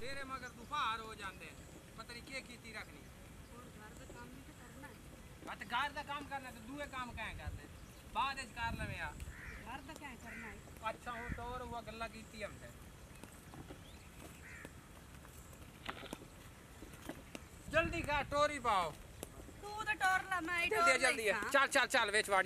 ਤੇਰੇ ਮਗਰ ਦੁਪਾਰ ਹੋ ਜਾਂਦੇ ਨੇ। ਪਤਾ ਨਹੀਂ ਕੀ ਕੀਤੀ ਰੱਖਣੀ ਹੋਰ ਘਰ ਦਾ ਕੰਮ ਵੀ ਤਾਂ ਕਰਨਾ ਹੈ ਬਤ ਘਰ ਦਾ ਕੰਮ ਕਰਨਾ ਤੇ ਦੂਏ ਕੰਮ ਕਾਹ ਕਰਨੇ ਬਾਅਦ ਵਿੱਚ ਕਰ ਲਵੇਂ ਆ ਘਰ ਦਾ ਕਿਆ ਕਰਨਾ ਹੈ ਅੱਛਾ ਹੁਣ ਟੋਰ ਉਹ ਗੱਲਾਂ ਕੀਤੀ ਹਮਨੇ ਜਲਦੀ ਕਰ ਟੋਰੀ ਪਾਓ ਤੂੰ ਤਾਂ ਟੋਰ ਲਾ ਮੈਂ ਦੇ ਦੇ ਜਲਦੀ ਆ। ਚੱਲ ਚੱਲ ਚੱਲ ਵਿੱਚ ਵੜ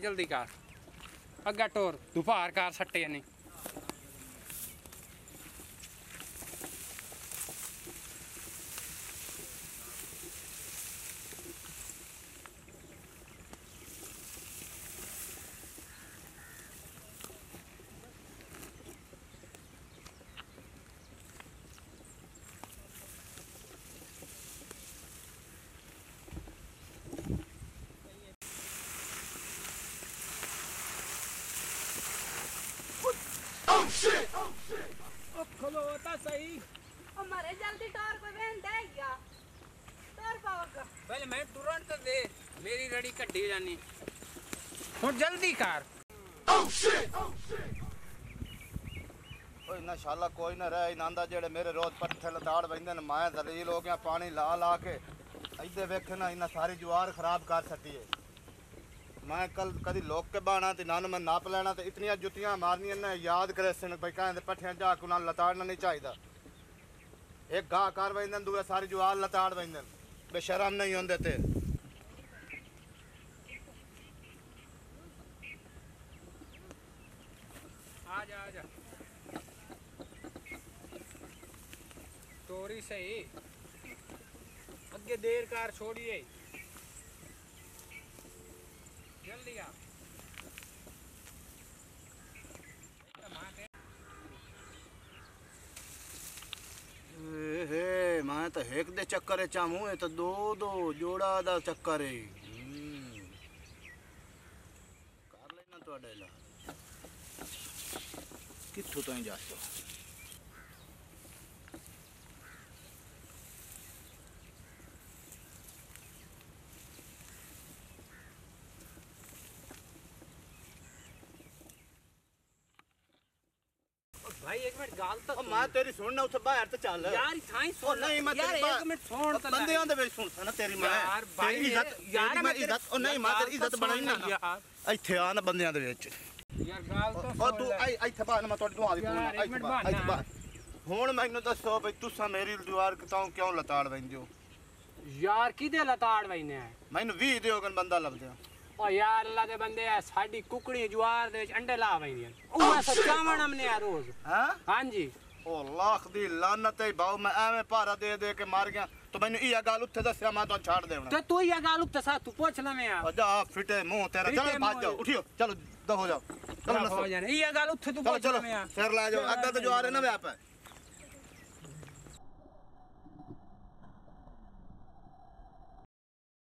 ਉਹ ਖਲੋ ਤਾਂ ਸਹੀ। ਉਹ ਮਰੇ ਜਲਦੀ ਟੋਰ ਕੋਈ ਵੇਂਦਾ ਹੈ ਗਿਆ ਟੋਰ ਪਾਵਗਾ। ਪਹਿਲੇ ਮੈਂ ਤੁਰੰਤ ਦੇ ਮੇਰੀ ਰੜੀ ਕੱਢੀ ਜਾਨੀ। ਹੁਣ ਜਲਦੀ ਕਰ। ਓਏ ਨਾ ਸ਼ਾਲਾ ਕੋਈ ਨਾ ਰਹਿ ਇਨਾਂਦਾ ਜਿਹੜੇ ਮੇਰੇ ਰੋਜ਼ ਪੱਠੇ ਲਤਾੜ ਨੇ ਮੈਂ ਦਲੀਲ ਹੋ ਗਿਆ ਪਾਣੀ ਲਾ ਲਾ ਕੇ। ਇੱਦੇ ਵੇਖੇ ਨਾ ਇਹਨਾਂ ਸਾਰੀ ਜਵਾਰ ਖਰਾਬ ਕਰ ਛੱਡੀ ਏ। ਮੈਂ ਕੱਲ ਕਦੀ ਲੋਕ ਕੇ ਬਾਣਾ ਤੇ ਨਾਲ ਮੈਂ ਨਾਪ ਲੈਣਾ ਤੇ ਇਤਨੀਆਂ ਜੁੱਤੀਆਂ ਮਾਰਨੀਆਂ ਨੇ ਯਾਦ ਕਰੇ ਸਨ ਬਈ ਕਹਿੰਦੇ ਪੱਠਿਆਂ ਜਾ ਕੇ ਨਾਲ ਲਤਾੜਨਾ ਨਹੀਂ ਚਾਹੀਦਾ ਇੱਕ ਗਾਹ ਕਰ ਬੈਂਦੇ ਨੇ ਦੂਏ ਸਾਰੀ ਜਵਾਰ ਲਤਾੜ ਬੈਂਦੇ ਨੇ ਬੇਸ਼ਰਮ ਨਹੀਂ ਹੁੰਦੇ ਤੇ ਆ ਜਾ ਆ ਜਾ ਤੋਰੀ ਸਹੀ ਅੱਗੇ ਹੇ, ਮੈਂ ਤਾਂ ਹੇਕ ਦੇ ਚੱਕਰ ਚ ਆਮੂ ਇਹ ਤਾਂ ਦੋ ਦੋ ਜੋੜਾ ਦਾ ਚੱਕਰ ਏ। ਕਰ ਲੈਣਾ ਤੁਹਾਡੇ ਲਾ ਕਿੱਥੋਂ ਤਾਈਂ ਤਾਂ ਉਹ ਮੈਂ ਤੇਰੀ ਸੁਣਨਾ ਉੱਥੇ ਬਾਹਰ ਤੇ ਚੱਲ ਯਾਰ ਥਾਈ ਉਹ ਸੁਣ ਨਹੀਂ ਮੈਂ ਤੇਰੀ ਇੱਕ ਮਿੰਟ ਸੁਣ ਤਾਂ। ਬੰਦਿਆਂ ਦੇ ਵਿੱਚ ਸੁਣ ਨਾ ਤੇਰੀ ਮੈਂ ਯਾਰ ਭਾਈ ਤੇਰੀ ਇੱਜ਼ਤ ਯਾਰ ਤੇਰੀ ਮੈਂ ਇੱਜ਼ਤ ਉਹ ਨਹੀਂ ਮੈਂ ਤੇਰੀ ਇੱਜ਼ਤ ਬਣਾਈ ਨਾ ਯਾਰ ਇੱਥੇ ਆ ਨਾ ਬੰਦਿਆਂ ਦੇ ਵਿੱਚ ਯਾਰ ਗੱਲ ਤਾਂ ਉਹ ਸੁਣ ਤੂੰ। ਆਈ ਇੱਥੇ ਬਾਹਰ ਮੈਂ ਤੁਹਾਡੀ ਦੁਆ ਦੀ ਯਾਰ, ਇੱਕ ਇੱਥੇ ਮਿੰਟ ਬਾਹਰ ਇੱਥੇ ਬਹਾਨਾ। ਬਾਹਰ ਹੁਣ ਮੈਨੂੰ ਦੱਸੋ ਬਈ ਤੁਸੀਂ ਮੇਰੀ ਦੀਵਾਰ ਕਿਤੋਂ ਕਿਉਂ ਲਤਾੜ ਵੰਜੋ ਯਾਰ ਕਿਹਦੇ ਲਤਾੜ ਵੈਨੇ ਆ ਮੈਨੂੰ 20 ਦਿਓਗਨ ਬੰਦਾ ਲੱਭਦੇ ਓ ਯਾਰ ਅੱਲਾ ਦੇ ਬੰਦੇ ਆ ਸਾਡੀ ਕੁਕੜੀ ਜਵਾਰ ਦੇ ਵਿੱਚ ਅੰਡੇ ਲਾ ਵੈਂਦੀਆਂ ਉਹ ਐਸਾ ਚਾਵਣ ਹਮਨੇ ਆ ਰੋਜ਼। ਹਾਂ? ਹਾਂਜੀ। ਉਹ ਲੱਖ ਦੀ ਲਾਨਤ ਹੈ ਬਾਉ ਮੈਂ ਐਵੇਂ ਭਾਰਾ ਦੇ ਦੇ ਕੇ ਮਾਰ ਗਿਆ। ਤੂੰ ਮੈਨੂੰ ਇਹ ਗੱਲ ਉੱਥੇ ਦੱਸਿਆ ਮੈਂ ਤੁਹਾਨੂੰ ਛੱਡ ਦੇਵਣਾ ਤੇ ਤੂੰ ਇਹ ਗੱਲ ਉੱਤੇ ਸਾ ਤੂੰ ਪੁੱਛ ਲਵੇਂ ਆ। ਜਾ ਫਿੱਟੇ ਮੂੰਹ ਤੇਰਾ। ਚਲੋ ਭੱਜ ਮੂੰਹ। ਉਠਿਓ। ਚਲੋ ਦੋ ਹੋ ਜਾਓ। ਚਲੋ ਇਹ ਗੱਲ ਉੱਥੇ ਤੂੰ ਪੁੱਛ ਲਵੇਂ ਆ। ਸਿਰ ਲੈ ਜਾਓ। ਅੱਗਾ ਤੇ ਜਵਾਰ ਨਾ ਵਿਆਪ ਹੈ।